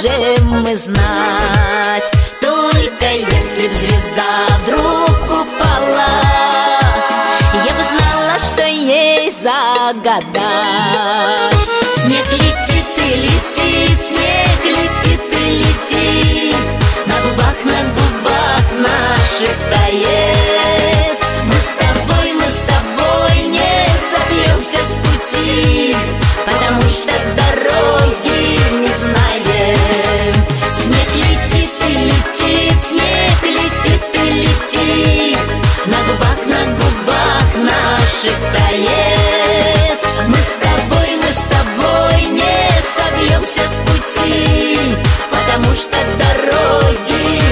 можем мы знать. Только если б звезда вдруг упала Я бы знала, что ей загадать. Снег летит и летит, снег летит и летит. На губах, на губах наших тает на губах наших тает Мы с тобой, мы с тобой не собьемся с пути Потому что дороги